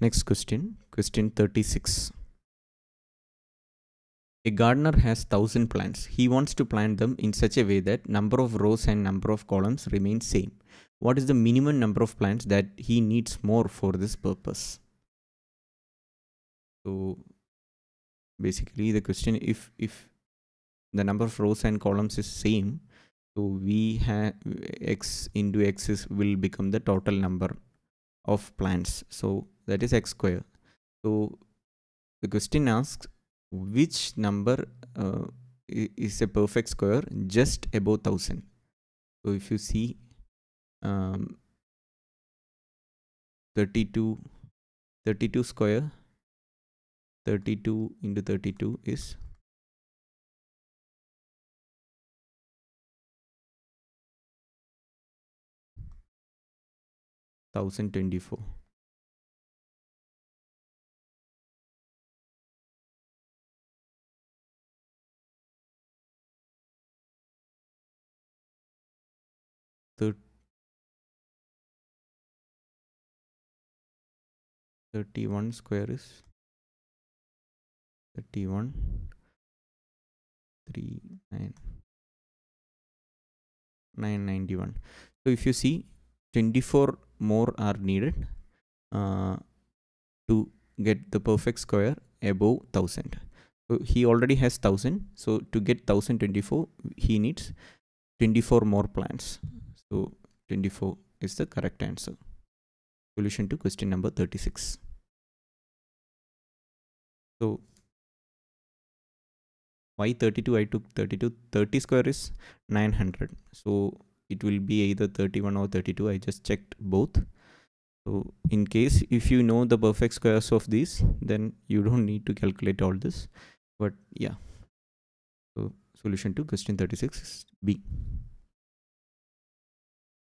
Next question, question 36. A gardener has 1000 plants. He wants to plant them in such a way that number of rows and number of columns remain same. What is the minimum number of plants that he needs more for this purpose? So basically the question if if the number of rows and columns is same so we have x into x is will become the total number of plants so that is x square so the question asks which number uh, is a perfect square just above 1000 so if you see um, 32 32 square 32 into 32 is thousand twenty four. Thirty one square is 31 3 9 991 so if you see 24 more are needed uh, to get the perfect square above 1000 so he already has 1000 so to get 1024 he needs 24 more plants so 24 is the correct answer. Solution to question number 36 so why 32 i took 32 30 square is 900 so it will be either 31 or 32 i just checked both. So in case if you know the perfect squares of these then you don't need to calculate all this. But yeah. So solution to question 36 is b